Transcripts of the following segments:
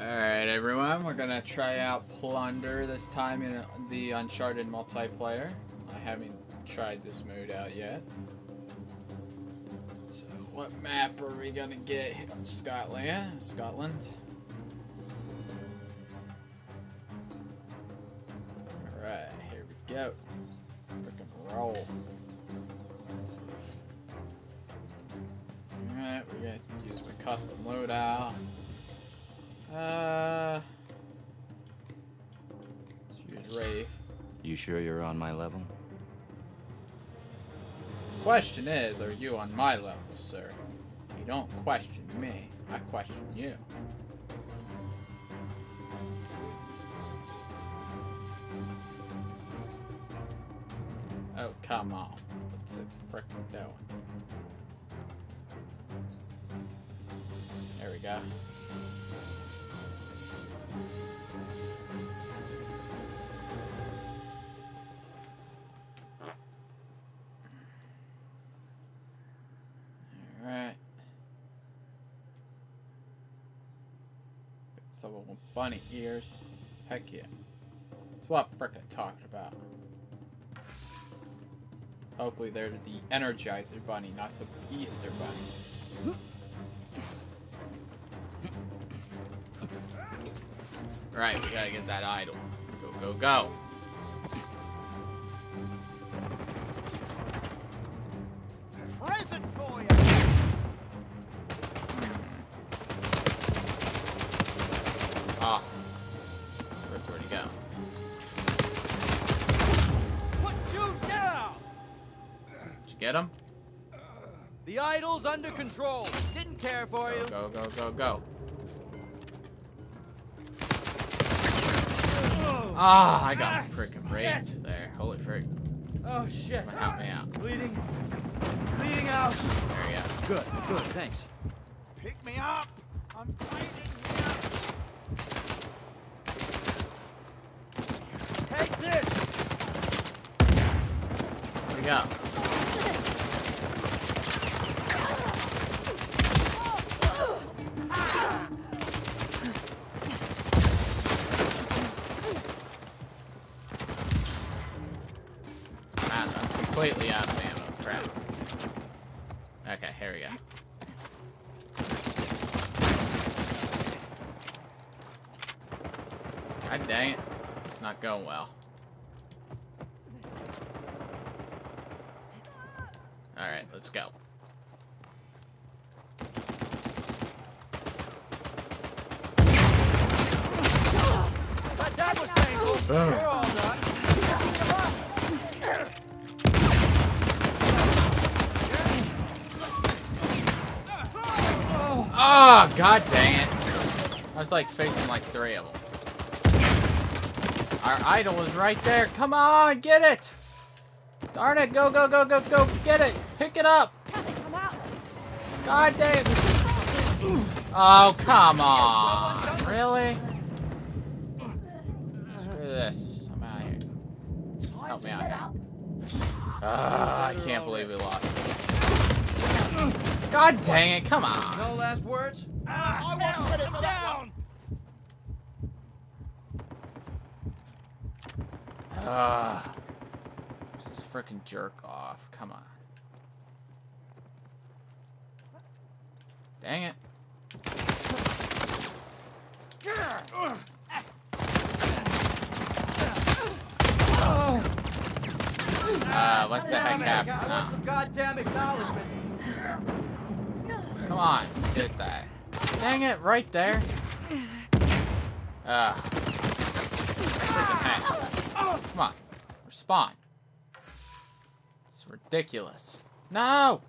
Alright everyone, we're gonna try out Plunder this time in the Uncharted multiplayer. I haven't tried this mode out yet. So what map are we gonna get? Scotland? Scotland? Alright, here we go. Freaking roll. Alright, we're gonna use my custom loadout. Uh, let's use. You sure you're on my level? Question is, are you on my level, sir? You don't question me. I question you. Oh, come on. What's it frickin' doing? There we go. Alright. Someone with bunny ears. Heck yeah. That's what frickin' talking about. Hopefully they're the Energizer Bunny, not the Easter Bunny. Right, we gotta get that idol. Go, go, go. Present for you. Ah. Where'd where'd he go? Put you down. Did you get him? The idol's under control. Didn't care for you. Go, go, go, go, Ah, I got freaking raped there. Holy frick. Oh shit. Help me out. Bleeding. Bleeding out. There we go. Good. Good. Thanks. Pick me up! I'm fighting Take this. Where'd he go? Completely out of ammo. Crap. Okay, here we go. God dang it. It's not going well. Alright, let's go. But that was painful. Boom. We're all done. Oh, god dang it. I was like facing like three of them. Our idol is right there. Come on, get it. Darn it, go, go, go, go, go. Get it. Pick it up. God dang it. Oh, come on. Really? Screw this. I'm out here. Help me out here. Ah, I can't believe we lost. God dang it, come on. No last words. Ah, I want to put it down! Ah. Where's this freaking jerk off? Come on. Dang it. Uh, what the heck I happened want some goddamn acknowledgement. Come on, get that. Dang it, right there. Ah. Come on, respond. It's ridiculous. No!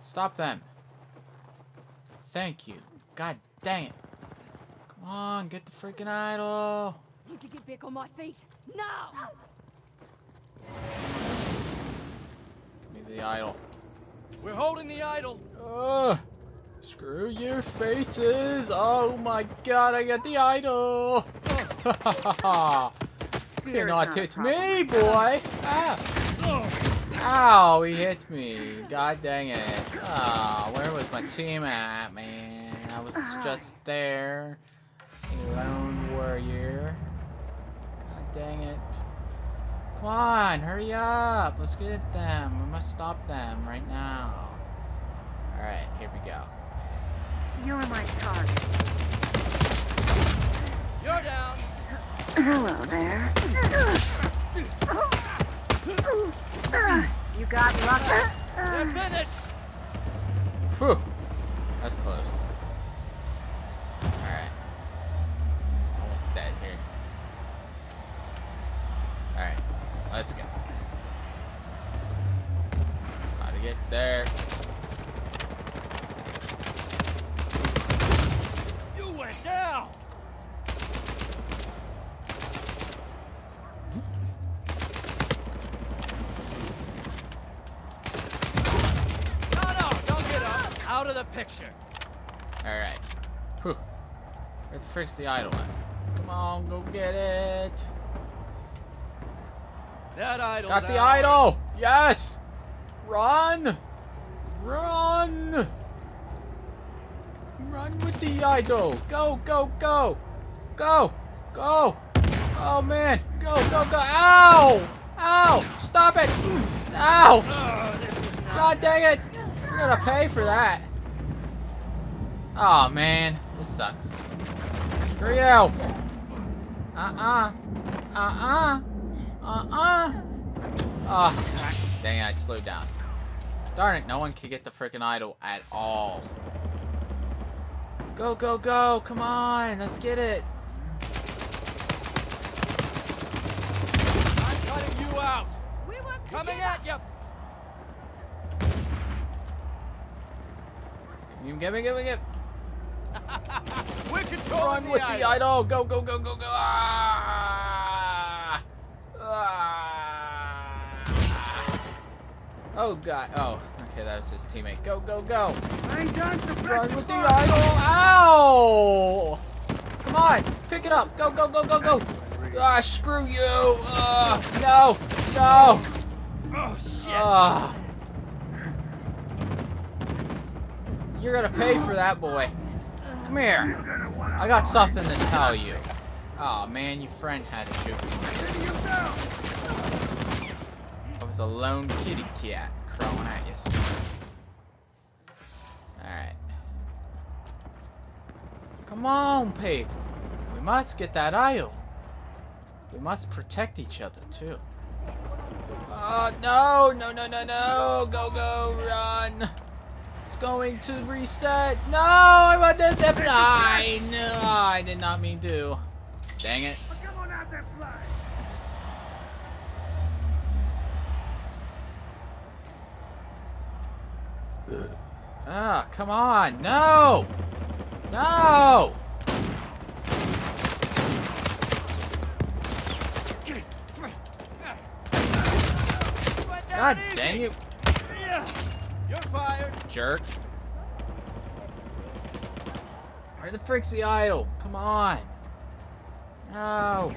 Stop them. Thank you. God dang it. Come on, get the freaking idol. Need to get back on my feet. Now! Give me the idol. We're holding the idol. Ugh. Screw your faces. Oh my god, I got the idol. Cannot hit me, boy. Ah. Ow, he hit me. God dang it. Oh, where was my team at, man? I was just there. Lone warrior. God dang it. Come on, hurry up. Let's get them. We must stop them right now. Alright, here we go. You're my target. You're down. Hello there. You got lucky. They're finished. Whew. That's close. Alright. Almost dead here. Alright. Let's go. Gotta get there. You went down. No, no, don't get up. Out of the picture. Alright. Whew. Where the frick's the idol at? Come on, go get it. That idol. Got the idol! Yes! Run! Run! Run with the idol! Go, go, go! Go! Go! Oh man! Go, go, go! Ow! Ow! Stop it! Ow! God dang it! You're gonna pay for that. Oh man, this sucks. Screw you! Uh-uh. Uh-uh. Uh-uh. Oh, dang it, I slowed down. Darn it, no one can get the freaking idol at all. Go, go, go, come on, let's get it. I'm cutting you out. We work Coming at you. You give me, give me, give me. We're controlling Run the with idol. the idol. Go, go, go, go, go. Ah! Ah! Oh, God. Oh, okay, that was his teammate. Go, go, go. I ain't done to Run with the idol. Ow! Come on, pick it up. Go, go, go, go, go. Ah, screw you. Uh, no, no. Oh shit. Ah. You're gonna pay for that, boy. Come here. I got something to tell you. Oh man, your friend had to shoot me. I was a lone kitty cat crawling at you. Alright. Come on, people. We must get that idol. We must protect each other, too. Oh, no, no, no, no, no. Go, go, run. Going to reset. No, I want this zip line. No, I did not mean to. Dang it. Ah, come on. No. No. God dang you, You're fired. jerk. Where the frick's the idol? Come on. No.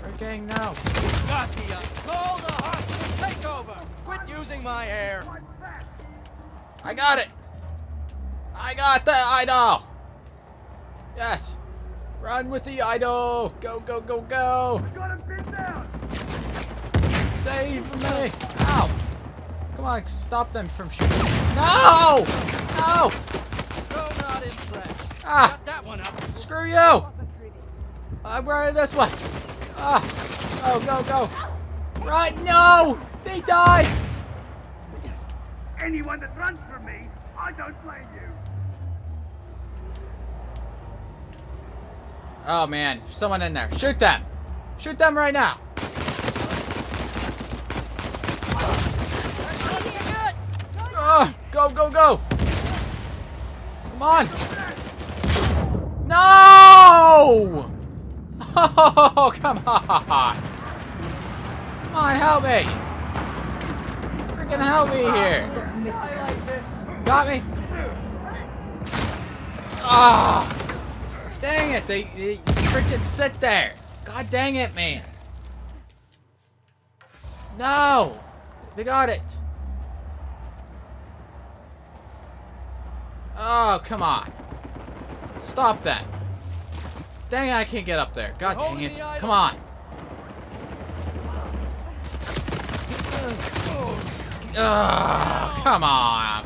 Freaking no. Got the uh, call the hostage takeover. Quit using my hair. I got it. I got the idol. Yes. Run with the idol. Go, go, go, go. Got him pinned down. Save me. Ow. Come on, stop them from shooting. No! No! So not impressed. Ah, Got that one up. screw you. I'm running this way. Ah. Go, go, go. Run. No! They died. Anyone that runs from me, I don't blame you. Oh, man. Someone in there. Shoot them. Shoot them right now. That's looking good. Ah, go, go, go. Come on. No! Oh, come on. Come on, help me. Freaking help me here. Got me? Ah! Dang it, they, they freaking sit there. God dang it, man. No! They got it. Oh, come on. Stop that. Dang it, I can't get up there. God dang it. Come on. Ugh, come on.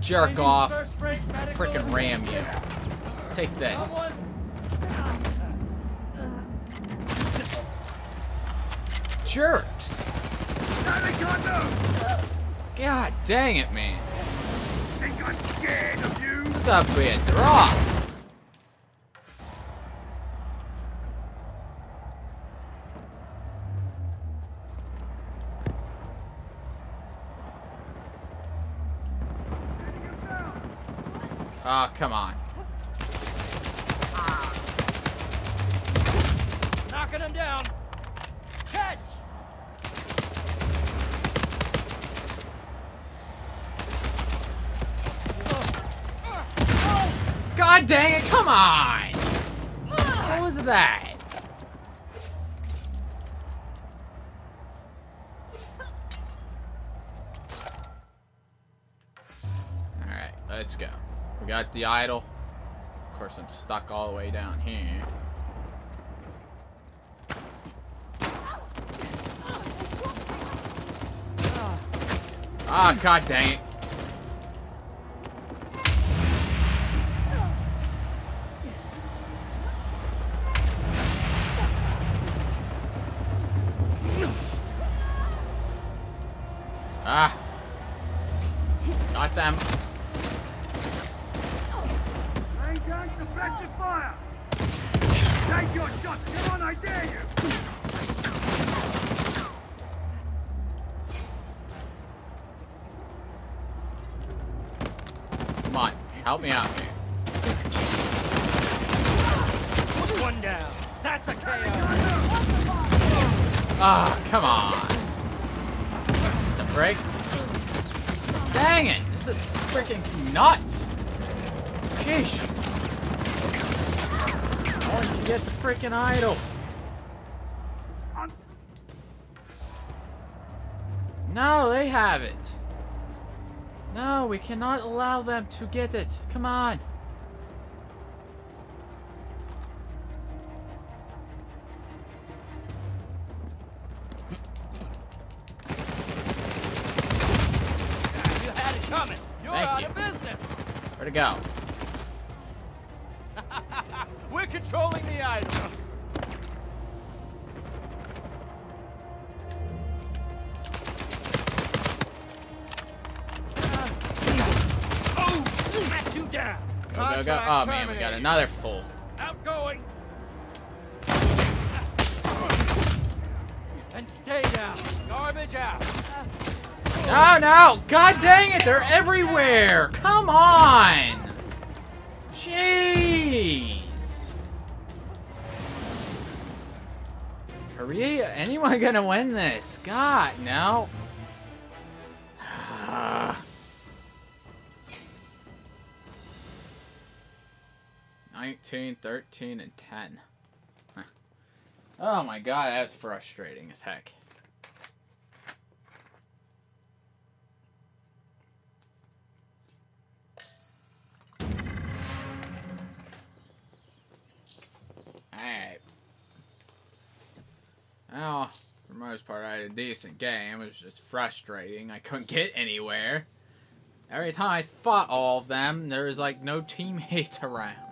Jerk off. Freaking ram you. Take this. Jerks. Now they can't move. God dang it, man. I'm scared? Stop being drop. Oh, ah, come on. Knocking him down. God dang it, come on! What was that? Alright, let's go. We got the idol. Of course, I'm stuck all the way down here. Ah, god dang it. Help me out here. One down. That's a KO. Ah, come on. The break. Dang it. This is freaking nuts. Sheesh. I want to get the freaking idol. No, they have it. No, we cannot allow them to get it. Come on. You had it coming. You're Thank out you. of business. Where'd it go? We're controlling the idol. Go, go, go. Oh, man, we got another full. Outgoing. And stay down. Garbage out. No, no! God dang it, they're everywhere! Come on! Jeez! Are we anyone gonna win this? God, no. 19, 13, and 10. Huh. Oh my god, that was frustrating as heck. Alright. Well, for most part, I had a decent game. It was just frustrating. I couldn't get anywhere. Every time I fought all of them, there was like no teammates around.